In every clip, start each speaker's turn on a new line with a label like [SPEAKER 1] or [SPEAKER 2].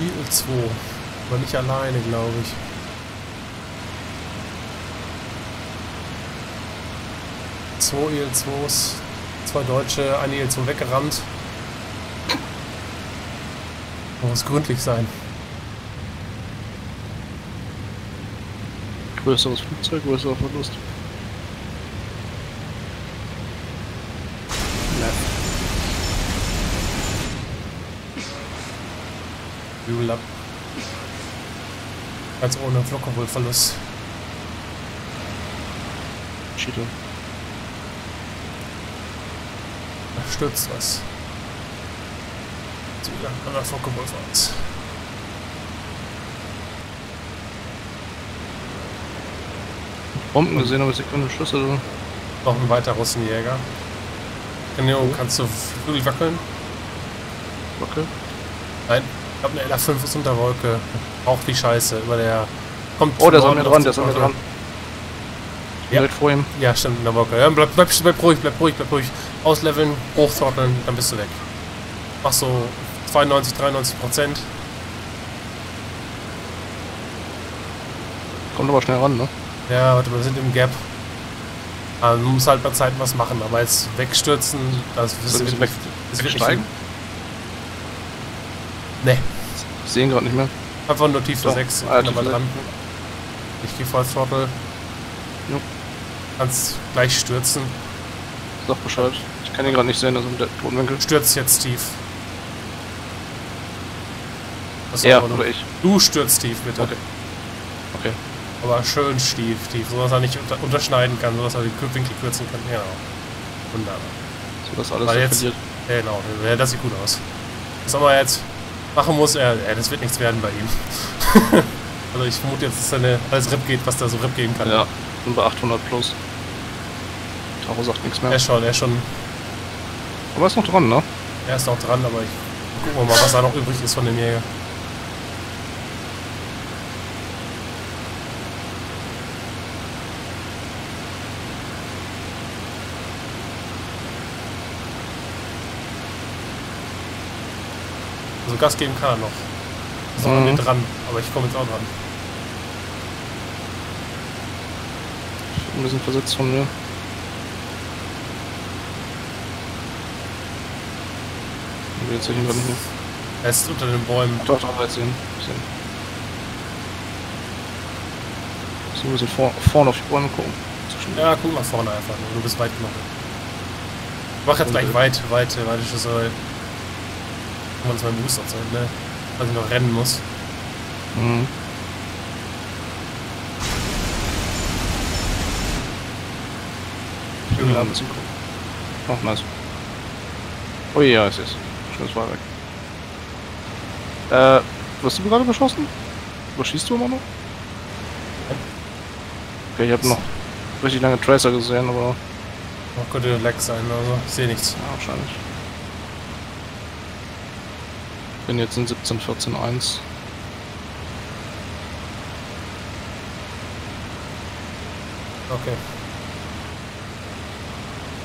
[SPEAKER 1] IL-2. Aber nicht alleine, glaube ich. Zwei IL-2s, zwei Deutsche, eine IL-2 weggerannt. Muss gründlich sein.
[SPEAKER 2] Größeres Flugzeug, größerer Verlust.
[SPEAKER 1] Bügel ab. Ganz ohne Flockerwohlverlust.
[SPEAKER 2] Cheater.
[SPEAKER 1] Da stürzt was. An der Flockerwolf aus.
[SPEAKER 2] Bomben gesehen, aber sie können Schüsse. Also.
[SPEAKER 1] Noch ein weiter Russenjäger. Genau, kannst du Flügel wackeln?
[SPEAKER 2] Okay.
[SPEAKER 1] Nein, ich glaube eine LA5 ist unter Wolke. Auch die Scheiße. Über der. Kommt
[SPEAKER 2] Oh, der ist
[SPEAKER 1] Norden
[SPEAKER 2] dran, der ist
[SPEAKER 1] Norden.
[SPEAKER 2] dran.
[SPEAKER 1] Ja.
[SPEAKER 2] direkt vor ihm.
[SPEAKER 1] Ja, stimmt, in der Wolke. Ja, bleib, bleib, bleib ruhig, bleib ruhig, bleib ruhig. Ausleveln, hochthrotteln, dann bist du weg. Mach so 92, 93 Prozent.
[SPEAKER 2] Kommt aber schnell ran, ne?
[SPEAKER 1] Ja, warte mal, wir sind im Gap. Man muss halt bei Zeiten was machen, aber jetzt wegstürzen, das
[SPEAKER 2] ein bisschen weg,
[SPEAKER 1] das wird nicht-? Nee,
[SPEAKER 2] Ich sehe ihn gerade nicht mehr.
[SPEAKER 1] einfach nur Tiefe
[SPEAKER 2] Doch,
[SPEAKER 1] 6.
[SPEAKER 2] ah,
[SPEAKER 1] Ich bin aber
[SPEAKER 2] Tiefe
[SPEAKER 1] dran. Ich geh voll Throttle.
[SPEAKER 2] Jo.
[SPEAKER 1] Kannst gleich stürzen.
[SPEAKER 2] Sag Bescheid. Ich kann ihn gerade nicht sehen, also mit der Totenwinkel.
[SPEAKER 1] Stürzt jetzt tief. Achso, du,
[SPEAKER 2] oder ich.
[SPEAKER 1] du stürzt tief, bitte.
[SPEAKER 2] Okay. Okay.
[SPEAKER 1] Aber schön tief, tief, so dass er nicht unter, unterschneiden kann, so dass er den Winkel kürzen kann. Genau. Wunderbar.
[SPEAKER 2] So dass alles
[SPEAKER 1] Weil
[SPEAKER 2] so
[SPEAKER 1] jetzt-
[SPEAKER 2] verliert.
[SPEAKER 1] Genau, ja, das sieht gut aus. Was aber jetzt machen muss, er, ja, das wird nichts werden bei ihm. also ich vermute jetzt, dass seine alles RIP geht, was da so RIP gehen kann.
[SPEAKER 2] Ja, sind bei 800 plus. Taro sagt nichts
[SPEAKER 1] Er
[SPEAKER 2] mehr.
[SPEAKER 1] ist schon, er ist schon,
[SPEAKER 2] Aber er ist noch dran, ne?
[SPEAKER 1] er ist noch dran, aber ich gucken wir mal, was da noch übrig ist von dem Jäger. Also Gas geben kann er noch. Ist noch an mir
[SPEAKER 2] Mhm.
[SPEAKER 1] dran, aber ich komme jetzt auch dran.
[SPEAKER 2] Ich bin ein bisschen versetzt von mir. Jetzt sehe ich ihn gerade nicht mehr.
[SPEAKER 1] Er ist unter den Bäumen.
[SPEAKER 2] Doch, doch, jetzt sehen. So ein bisschen vor, vorne auf die Bäume gucken.
[SPEAKER 1] Ja, guck nach vorne einfach nur. Du bist weit genug. Ich mach jetzt gleich weit, weit, weite Schüsse. Guck mal, das ist mein Booster Zeit, ne? Weil ich noch rennen muss.
[SPEAKER 2] Mhm.
[SPEAKER 1] Hügel ab.
[SPEAKER 2] ein bisschen gucken. Ach, nice. Oh ja, es ist. Schönes Fahrwerk. Äh, wirst du gerade beschossen? Oder schießt du immer noch? Okay, ich habe noch richtig lange Tracer gesehen, aber
[SPEAKER 1] Noch könnte Lag sein, also ich sehe nichts.
[SPEAKER 2] ja, wahrscheinlich. Bin jetzt in 17, 14, 1.
[SPEAKER 1] Okay.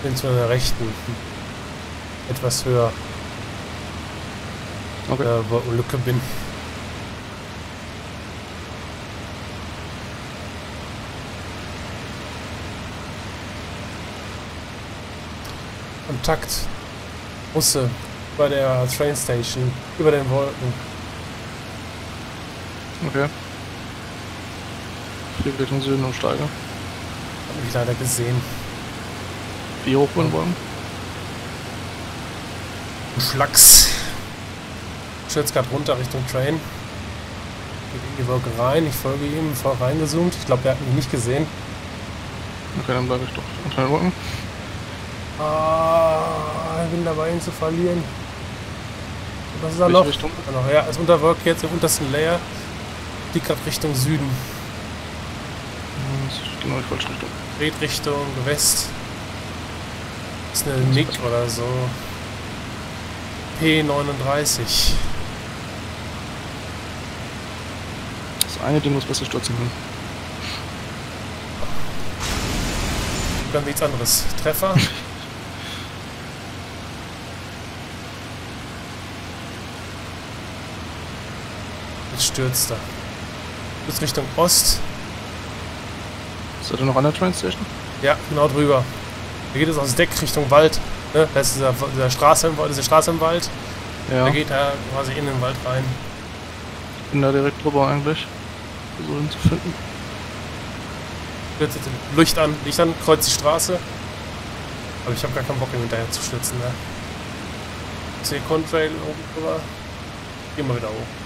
[SPEAKER 1] Bin zu der rechten. Etwas höher,
[SPEAKER 2] Okay.
[SPEAKER 1] äh, wo Lücke bin. Kontakt. Russe bei der Train Station über den Wolken.
[SPEAKER 2] Okay. Fliege Richtung Süden und steige.
[SPEAKER 1] Hab mich leider gesehen.
[SPEAKER 2] Wie hoch wollen wollen?
[SPEAKER 1] Schlacks. Schützt gerade runter Richtung Train. Geht in die Wolke rein. Ich folge ihm, voll reingezoomt. Ich glaube, er hat mich nicht gesehen.
[SPEAKER 2] Okay, dann bleibe ich doch unter den Wolken.
[SPEAKER 1] Ah, ich bin dabei, ihn zu verlieren. Was ist da noch?
[SPEAKER 2] Richtung?
[SPEAKER 1] Noch? Ja, ist unter Wolke jetzt im untersten Layer. Die gerade Richtung Süden.
[SPEAKER 2] Hm, ist Genau die falsche Richtung.
[SPEAKER 1] Dreht Richtung West. Ist eine Nick oder so. P39.
[SPEAKER 2] Das eine Ding muss besser stürzen können.
[SPEAKER 1] Dann nichts anderes. Treffer. Jetzt stürzt er. Jetzt Richtung Ost.
[SPEAKER 2] Ist er noch an der Train Station?
[SPEAKER 1] Ja, genau drüber. Da geht es aus Deck Richtung Wald. Ne? Da ist dieser, dieser Straße im Wald, diese Straße im Wald.
[SPEAKER 2] Ja.
[SPEAKER 1] Da geht er quasi in den Wald rein.
[SPEAKER 2] Ich bin da direkt drüber eigentlich. Versuchen ihn zu finden.
[SPEAKER 1] Stürzt jetzt Licht an, Licht an, kreuzt die Straße. Aber ich habe gar keinen Bock, ihm hinterher zu stürzen. Ne? Ich sehe Contrail oben drüber. Gehen wir wieder hoch.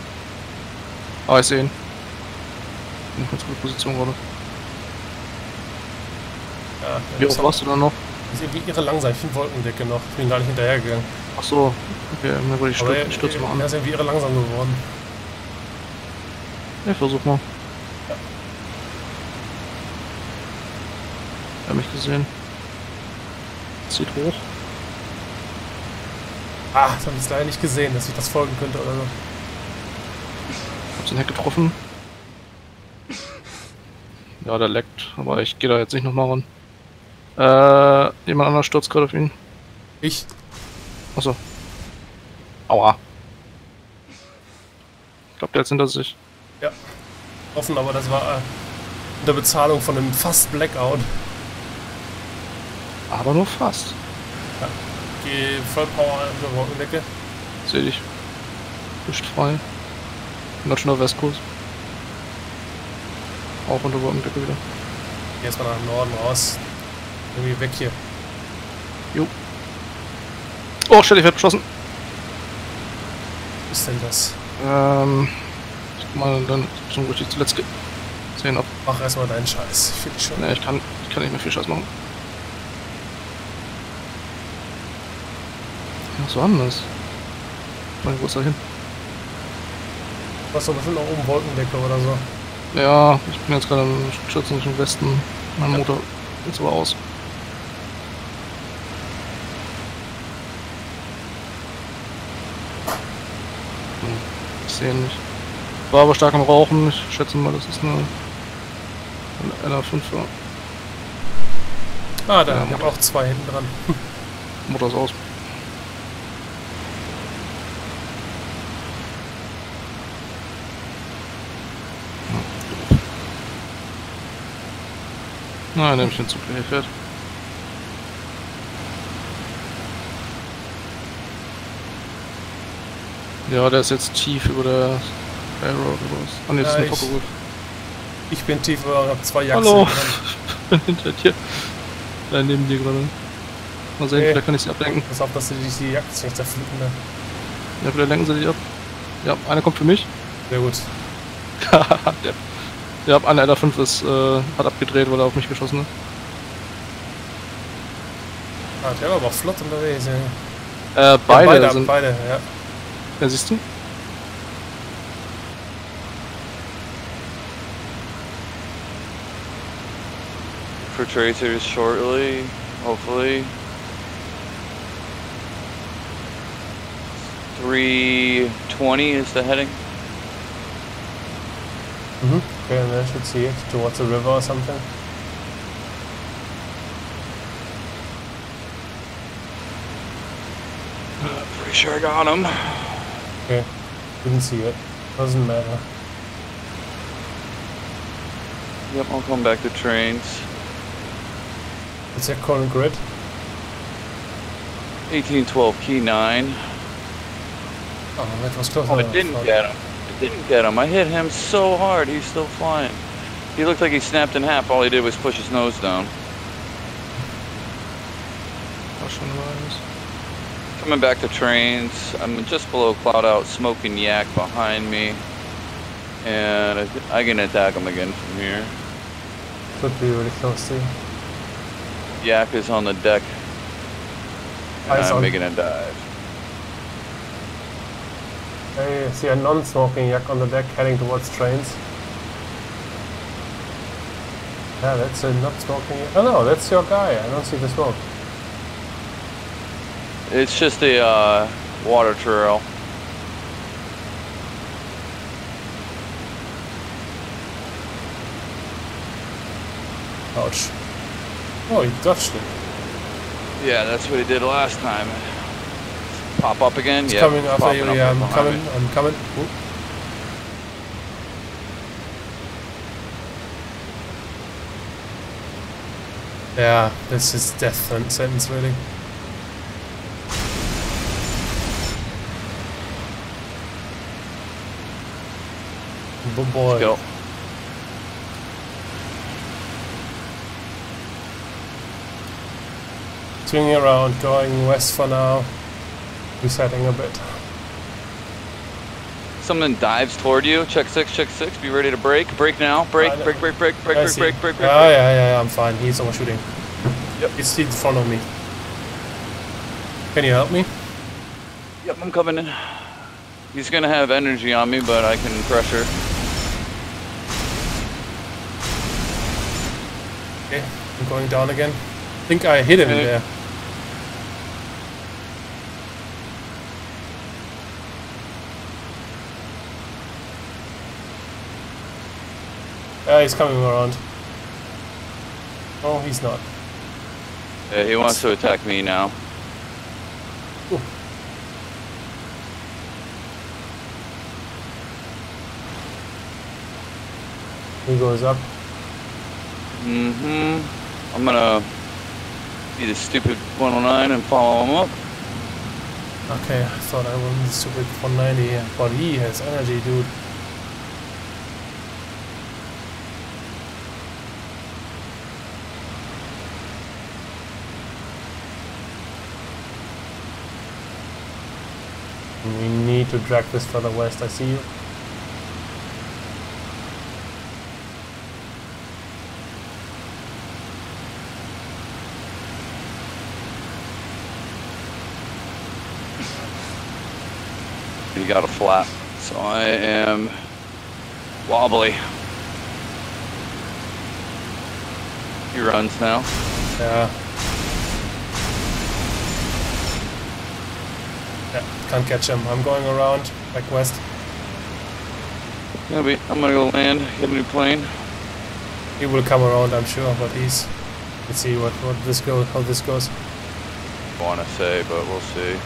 [SPEAKER 2] Ah, ich sehe ihn. In ganz gute Position gerade.
[SPEAKER 1] Ja,
[SPEAKER 2] Wie oft
[SPEAKER 1] auch-
[SPEAKER 2] warst du da noch?
[SPEAKER 1] ist irgendwie irre langsam. Ich bin Wolkendecke noch. Ich bin gar nicht hinterhergegangen.
[SPEAKER 2] Ach so. Okay, mir würde ich Stürze,
[SPEAKER 1] er,
[SPEAKER 2] Stürze mal
[SPEAKER 1] er
[SPEAKER 2] an.
[SPEAKER 1] ist irgendwie irre langsam geworden.
[SPEAKER 2] Ich versuch mal.
[SPEAKER 1] Ja.
[SPEAKER 2] Er hat mich gesehen. Zieht hoch.
[SPEAKER 1] Ah, das habe ich jetzt leider nicht gesehen, dass ich das folgen könnte oder so.
[SPEAKER 2] Den Heck getroffen. Ja, der leckt, aber ich gehe da jetzt nicht nochmal ran. Äh, jemand anderes stürzt gerade auf ihn.
[SPEAKER 1] Ich?
[SPEAKER 2] Achso. Aua. Ich glaube, der ist hinter sich.
[SPEAKER 1] Offen, aber das war äh, unter Bezahlung von einem fast Blackout.
[SPEAKER 2] Aber nur fast.
[SPEAKER 1] Geh Vollpower in der Wolkendecke.
[SPEAKER 2] Seh dich. Bist frei. Grad schon auf Westkurs. Auch unter Wolkendecke wieder.
[SPEAKER 1] Geh erstmal nach Norden raus. Irgendwie weg hier.
[SPEAKER 2] Oh, shit, ich werd beschossen.
[SPEAKER 1] Was ist denn das?
[SPEAKER 2] Ähm. Ich guck mal, dann schon richtig zuletzt gesehen ob.
[SPEAKER 1] Mach erstmal deinen Scheiß. Ich finde schon.
[SPEAKER 2] Ne, ich kann, ich kann nicht mehr viel Scheiß machen. Was war denn das? Wo ist er hin?
[SPEAKER 1] Du hast doch bestimmt auch oben Wolkendecke oder so.
[SPEAKER 2] Ja, ich bin jetzt gerade im Schützen Richtung Westen. Mein Motor ist aber aus. Hm, Ich sehe nicht. War aber stark am Rauchen. Ich schätze mal, das ist eine, eine LA5. ja.
[SPEAKER 1] Ah, da.
[SPEAKER 2] Ja,
[SPEAKER 1] habe auch zwei hinten dran.
[SPEAKER 2] Motor ist aus. Nein, nehme ich den Zug, der fährt. Ja, der ist jetzt tief über der Railroad oder was. Ah ne, das
[SPEAKER 1] Ja,
[SPEAKER 2] ist ein Focke-Wolf.
[SPEAKER 1] Ich bin tief und habe zwei Jacks
[SPEAKER 2] Hallo.
[SPEAKER 1] dran.
[SPEAKER 2] Ich bin hinter dir. Da neben dir gerade. Mal sehen,
[SPEAKER 1] Okay.
[SPEAKER 2] vielleicht kann ich sie ablenken.
[SPEAKER 1] Pass auf, dass du dich die Jacks nicht zerpflücken. Ne?
[SPEAKER 2] Ja, vielleicht lenken sie dich ab. Ja, einer kommt für mich.
[SPEAKER 1] Sehr gut.
[SPEAKER 2] der, ja, einer LR5 ist, äh, hat abgedreht, weil er auf mich geschossen hat.
[SPEAKER 1] Ah, der war aber auch flott unterwegs. Ja.
[SPEAKER 2] Äh,
[SPEAKER 1] Ja,
[SPEAKER 2] beide,
[SPEAKER 1] beide,
[SPEAKER 2] sind.
[SPEAKER 1] beide, ja.
[SPEAKER 2] Ja, siehst du?
[SPEAKER 3] for tracers shortly, hopefully. Three twenty is the heading.
[SPEAKER 1] Mhm. Okay, and then I should see it towards the river or something.
[SPEAKER 3] Uh, pretty sure I got him.
[SPEAKER 1] Okay. Didn't see it. Doesn't matter.
[SPEAKER 3] Yep, I'll come back to trains.
[SPEAKER 1] It's a current grid.
[SPEAKER 3] Eighteen twelve key nine.
[SPEAKER 1] Oh, that was close.
[SPEAKER 3] Oh, it didn't get him. Didn't get him. I hit him so hard. He's still flying. He looked like he snapped in half. All he did was push his nose down. Coming back to trains. I'm just below cloud out, smoking yak behind me. And I, I can attack him again from here.
[SPEAKER 1] Could be really close to.
[SPEAKER 3] Yak is on the deck. And I'm making a dive.
[SPEAKER 1] I see a non-smoking yak on the deck heading towards trains. Yeah, that's a not smoking. Oh no, that's your guy. I don't see the smoke.
[SPEAKER 3] It's just a uh, water trail.
[SPEAKER 1] Ouch. Oh, he dodged it.
[SPEAKER 3] Yeah, that's what he did last time. Pop up again.
[SPEAKER 1] It's
[SPEAKER 3] yeah,
[SPEAKER 1] coming
[SPEAKER 3] up.
[SPEAKER 1] Yeah, I'm
[SPEAKER 3] um,
[SPEAKER 1] coming. I'm um, coming. Ooh. Yeah, this is death sentence, really. Good boy.
[SPEAKER 3] Let's go.
[SPEAKER 1] Swinging around, going west for now. Resetting a bit.
[SPEAKER 3] Someone dives toward you. Check six, check six. Be ready to break. Break now. Break, break, break, break, break, break, break, break, break.
[SPEAKER 1] Ah,
[SPEAKER 3] break.
[SPEAKER 1] yeah, yeah, yeah, I'm fine. He's overshooting.
[SPEAKER 3] Yep.
[SPEAKER 1] He's in front of me. Can you help me?
[SPEAKER 3] Yep, I'm coming in. He's gonna have energy on me, but I can pressure.
[SPEAKER 1] Okay, I'm going down again. I think I hit him
[SPEAKER 3] Okay.
[SPEAKER 1] there. Yeah, he's coming around. Oh, he's not.
[SPEAKER 3] Yeah, he wants to attack me now.
[SPEAKER 1] He goes up.
[SPEAKER 3] Mm-hmm. I'm gonna be the stupid 109 and follow him up.
[SPEAKER 1] Okay, I thought I was the stupid 190, but he has energy, dude. We need to drag this further west, I see you.
[SPEAKER 3] He got a flat, so I am wobbly. He runs now.
[SPEAKER 1] Yeah. Yeah, can't catch him. I'm going around, back west.
[SPEAKER 3] Gonna be, I'm gonna go land, get a new plane.
[SPEAKER 1] He will come around, I'm sure, but he's... Let's see what, what this goes, how this goes.
[SPEAKER 3] Want to say, but we'll see.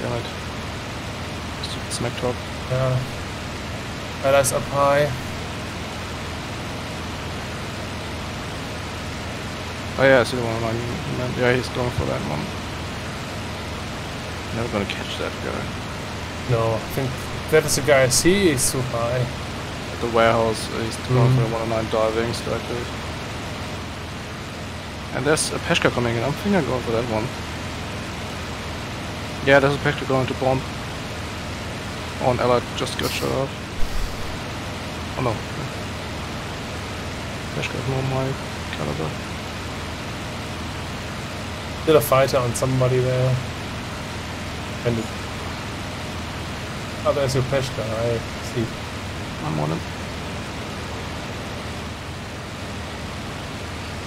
[SPEAKER 2] Damn it. Smack talk.
[SPEAKER 1] Yeah. Alice up high.
[SPEAKER 2] Oh yeah, I see the one on. Yeah, he's going for that one. Never gonna catch that guy.
[SPEAKER 1] No, I think that is the guy I see. He's too high.
[SPEAKER 2] At the warehouse, uh, he's going
[SPEAKER 1] Mhm.
[SPEAKER 2] for the 109 diving slightly. And there's a Peshka coming in. I'm thinking I'm going for that one. Yeah, there's a Peshka going to bomb. Oh, and Ella just got shot off. Oh no. Peshka is more my caliber.
[SPEAKER 1] Did a fighter on somebody there. And it... Oh, there's your Peshka. I see.
[SPEAKER 2] I'm on him.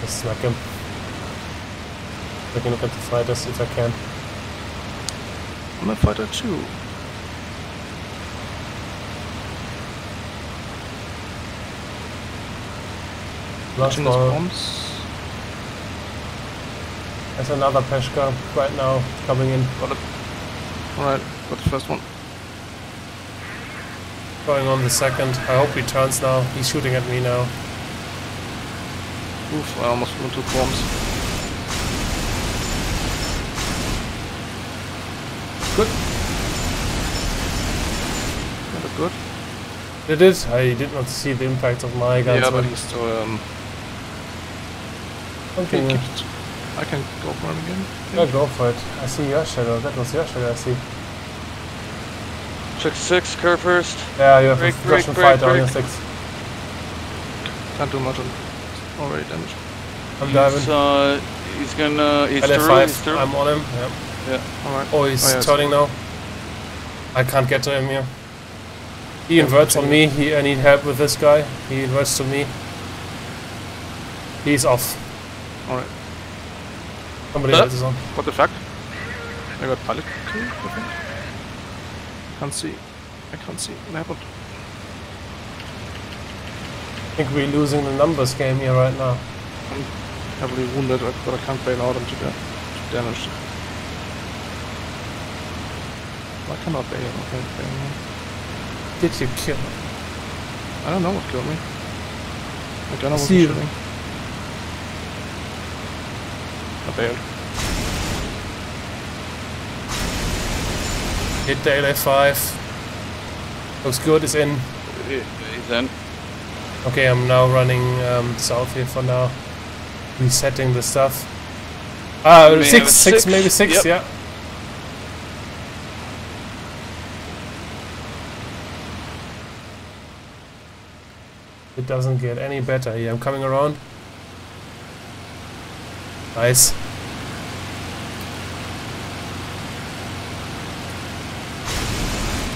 [SPEAKER 1] Just smack him. I can look at the fighters if I can.
[SPEAKER 2] I'm a fighter too.
[SPEAKER 1] Last
[SPEAKER 2] Watching his bombs.
[SPEAKER 1] There's another Peshka right now coming in.
[SPEAKER 2] Alright, got the first one.
[SPEAKER 1] Going on the second. I hope he turns now. He's shooting at me now.
[SPEAKER 2] Oof, I almost flew into bombs.
[SPEAKER 1] Good.
[SPEAKER 2] But good.
[SPEAKER 1] It? I did not see the impact of my guns.
[SPEAKER 2] yeah, but he's still, um,
[SPEAKER 1] Something.
[SPEAKER 2] Can keep it. I can go for him again.
[SPEAKER 1] Yeah, go for it. I see your shadow. That was your shadow, I see.
[SPEAKER 3] Check six, curve first.
[SPEAKER 1] Yeah, you have
[SPEAKER 3] Break,
[SPEAKER 1] a
[SPEAKER 3] break,
[SPEAKER 1] Russian
[SPEAKER 3] break,
[SPEAKER 1] fighter on your six.
[SPEAKER 2] Can't do much on it's already damaged.
[SPEAKER 1] I'm diving.
[SPEAKER 3] He's, uh, he's gonna, he's through,
[SPEAKER 1] LF5,
[SPEAKER 3] through.
[SPEAKER 1] I'm on him. Yeah.
[SPEAKER 3] yeah.
[SPEAKER 2] Alright.
[SPEAKER 1] Oh, he's
[SPEAKER 2] Oh, yes.
[SPEAKER 1] turning now. I can't get to him here. He inverts on me. He, I need help with this guy. He inverts to me. He's off.
[SPEAKER 2] Alright.
[SPEAKER 1] Somebody
[SPEAKER 2] Huh?
[SPEAKER 1] else is on.
[SPEAKER 2] What the fuck? I got pilot kill, I think. Can't see. I can't see what happened.
[SPEAKER 1] I think we're losing the numbers game here right now.
[SPEAKER 2] I'm heavily wounded, but I can't bail out. I'm too, da- too damaged. Why cannot bail? Okay, bail now.
[SPEAKER 1] Did you kill him?
[SPEAKER 2] I don't know what killed me. My gunner was
[SPEAKER 1] See you.
[SPEAKER 2] shooting. I bailed.
[SPEAKER 1] Hit the LA5. Looks good, it's in.
[SPEAKER 3] He's in.
[SPEAKER 1] Okay, I'm now running um, south here for now. Resetting the stuff. Ah,
[SPEAKER 3] You may
[SPEAKER 1] six, six,
[SPEAKER 3] six.
[SPEAKER 1] maybe six,
[SPEAKER 3] Yep.
[SPEAKER 1] yeah. It doesn't get any better here. I'm coming around. Nice.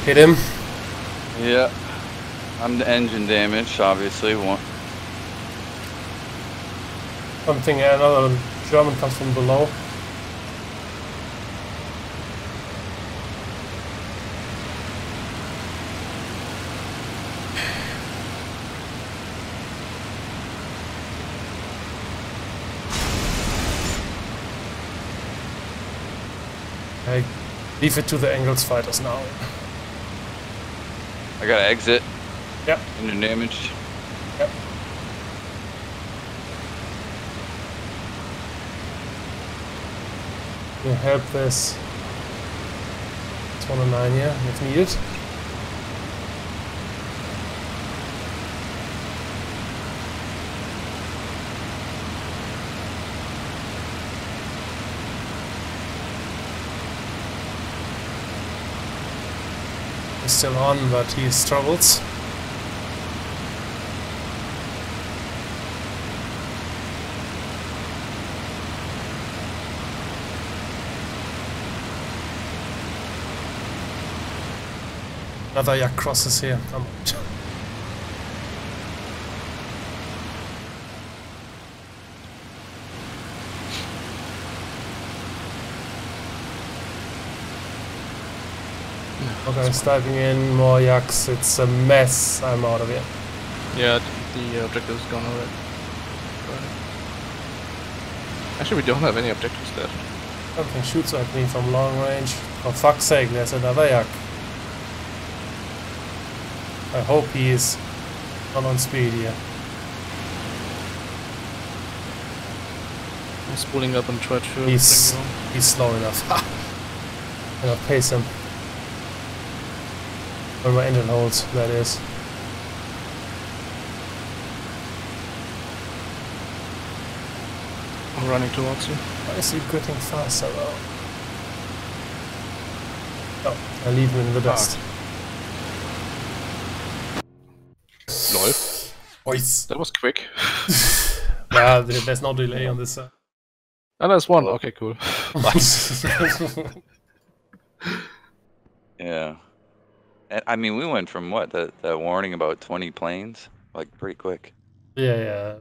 [SPEAKER 1] Hit him.
[SPEAKER 3] Yeah. I'm the engine damage, obviously. One.
[SPEAKER 1] Something, another German comes from below. I leave it to the Engels fighters now.
[SPEAKER 3] I gotta exit.
[SPEAKER 1] Yep.
[SPEAKER 3] Engine damage.
[SPEAKER 1] Yep. You help this. It's 109 here, if needed. He's still on, but he struggles. Another yak crosses here. Okay, diving in, more yaks. It's a mess. I'm out of here.
[SPEAKER 2] Yeah, the, the objective is gone already. Right. Actually, we don't have any objectives left.
[SPEAKER 1] Something shoots at me from long range. For fuck's sake, there's another yak. I hope he is not on speed here.
[SPEAKER 2] I'm spooling up and try to.
[SPEAKER 1] He's
[SPEAKER 2] bring you on.
[SPEAKER 1] he's slow enough. and I'll pace him. When my engine holds, that is.
[SPEAKER 2] I'm running towards you.
[SPEAKER 1] Why is he getting faster though? Oh, I leave him in the dust.
[SPEAKER 2] Lol.
[SPEAKER 1] Boys.
[SPEAKER 2] That was quick.
[SPEAKER 1] Yeah, there's no delay on this uh, side.
[SPEAKER 2] And there's one. Okay, cool.
[SPEAKER 3] Yeah. I mean, we went from what? the, that warning about 20 planes? Like, pretty quick.
[SPEAKER 1] yeah, yeah.